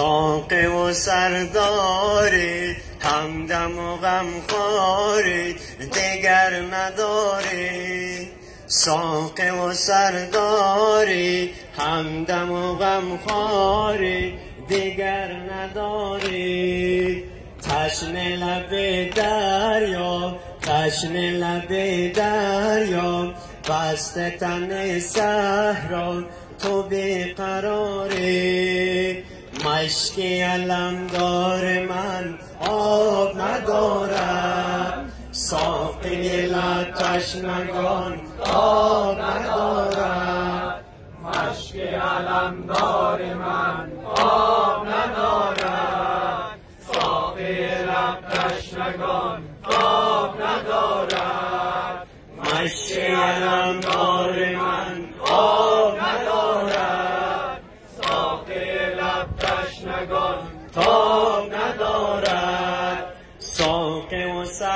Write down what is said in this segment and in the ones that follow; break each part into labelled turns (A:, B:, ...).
A: ساقه و سرداری همدم و غمخواری دیگر نداری ساقه و سرداری همدم و غمخواری دیگر نداری تشن لب دریا تشن لب دریا بست تن صحرا تو بیقراری مشکی علمدار من آب ندارد. ساقی لتشنگان آب ندارد.
B: مشکی علمدار من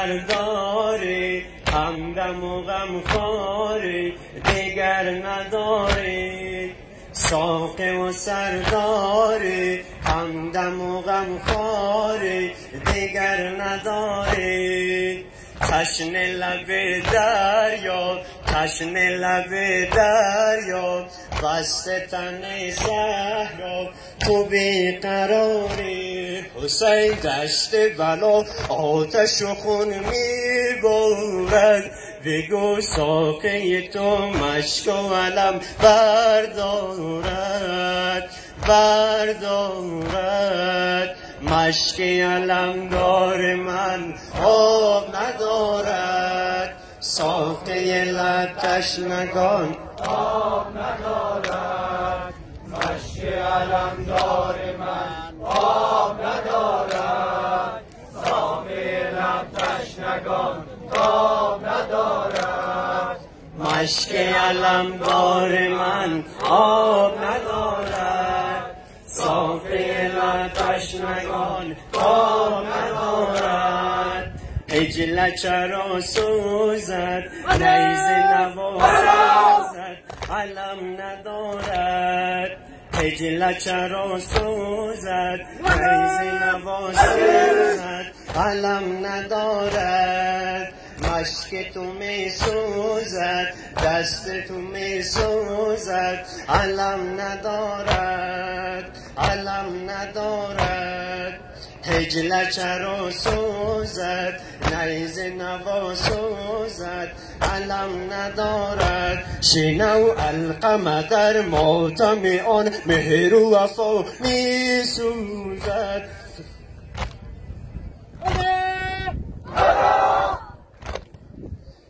A: و سرداری همدم و غمخواری دیگر نداری ساقه و سرداری همدم و غمخواری دیگر نداری تشن لب دریا. تشن لب دریا بست تن صحرا تو بیقراری. حسین دشت بلا آتش و خون میبارد. بگو ساقه تو مشک و علم بردارد بردارد. مشک علمدار من آب ندارد. ساقه لب نگان.
B: آب ندارد مشکی علمدار من. آب ندارد ساقی لب تشنگان آب ندارد
A: مشک علمدار من. آب ندارد صافی تشنگان آب ندارد. اجل چرا سوزد. نیز نوازد علم ندارد. اجل چرا سوزد. نیز نوازد علم ندارد. مشک تو می سوزد. دست تو می سوزد. علم ندارد. علم ندارد. هجله چرا سوزد نیز نوا سوزد. علم ندارد. شنو القمه در ماتم آن مهر و وفا می سوزد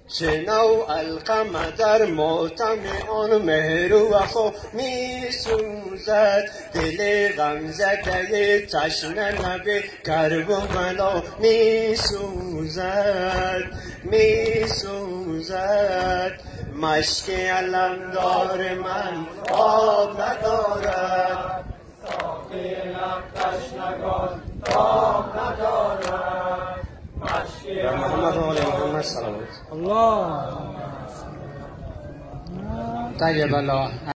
A: شنو القمه در ماتم آن مهر و وفا می سوزد دل غمزده تشنه لب کرب و بلا می سوزد می سوزد مشک علمدار من آب ندارد.
B: ساقی لب تشنگان آب ندارد. مشکی
A: محمد الصلوات.
C: الله.
A: طيب الله.